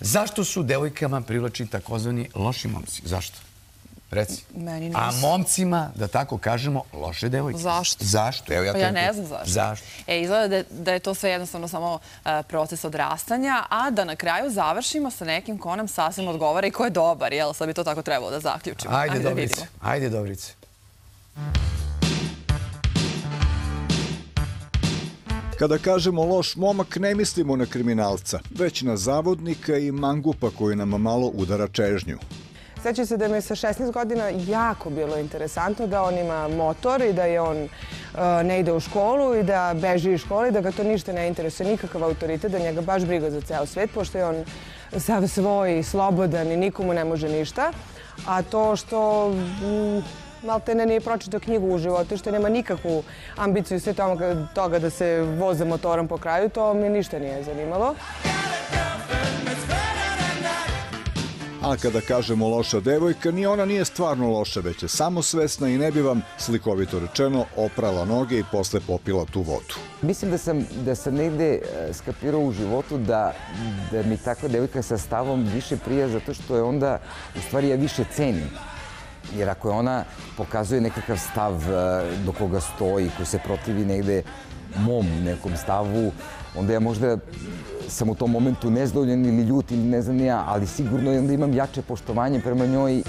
Zašto su devojkama privlačni takozvani loši momci? Zašto? Reci. A momcima, da tako kažemo, loše devojke. Zašto? Zašto? Evo ja, Pa ja ne znam zašto. Zašto? E, izgleda da je, da je to sve jednostavno samo e, proces odrastanja, a da na kraju završimo sa nekim ko nam sasvim odgovara i ko je dobar, jel? Sad bi to tako trebalo da zaključimo. Ajde, da Dobrice. Ajde, Dobrice. Kada kažemo loš momak, ne mislimo na kriminalca, već na zavodnika i mangupa koji nam malo udara čežnju. Sećam se da mi je sa 16 godina jako bilo interesantno da on ima motor i da je on uh, ne ide u školu i da beži iz škole i da ga to ništa ne interesuje, nikakav autoritet, da njega baš briga za ceo svet, pošto je on sav svoj, slobodan i nikomu ne može ništa. A to što malte ne nije pročitao knjigu u životu, što nema nikakvu ambiciju sve toga, toga da se voze motorom po kraju, to me ništa nije zanimalo. A kada kažemo loša devojka, ni ona nije stvarno loša, već je samosvesna i ne bi vam, slikovito rečeno, oprala noge i posle popila tu vodu. Mislim da sam, da sam negde e, skapirao u životu da, da mi takva devojka sa stavom više prija zato što je onda, u stvari, ja više cenim. Jer ako je ona pokazuje nekakav stav e, do koga stoji, koji se protivi negde mom nekom stavu, onda ja možda sam u tom momentu nezadovoljan ili ljut ili ne znam ja, ali sigurno onda imam jače poštovanje prema njoj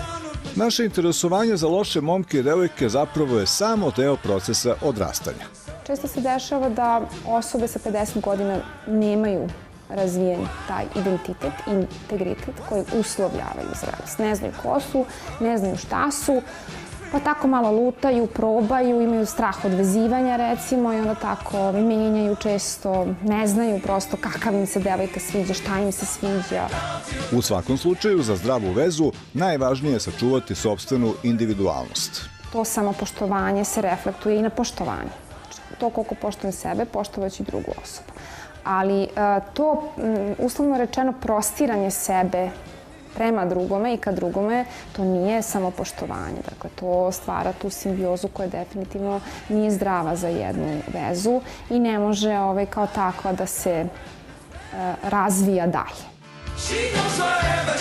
Naše interesovanje za loše momke i devojke zapravo je samo deo procesa odrastanja. Često se dešava da osobe sa 50 godina nemaju razvijen taj identitet i integritet koji uslovljavaju zrelost. Ne znaju ko su, ne znaju šta su, pa tako malo lutaju, probaju, imaju strah od vezivanja recimo i onda tako menjaju često, ne znaju prosto kakav im se devojka sviđa, šta im se sviđa. U svakom slučaju, za zdravu vezu, najvažnije je sačuvati sobstvenu individualnost. To samopoštovanje se reflektuje i na poštovanje. To koliko poštujem sebe, poštovaću i drugu osobu. Ali e, to, m, uslovno rečeno, prostiranje sebe prema drugome i ka drugome, to nije samo poštovanje. Dakle, to stvara tu simbiozu koja definitivno nije zdrava za jednu vezu i ne može ovaj, kao takva da se e, razvija dalje. She knows likes.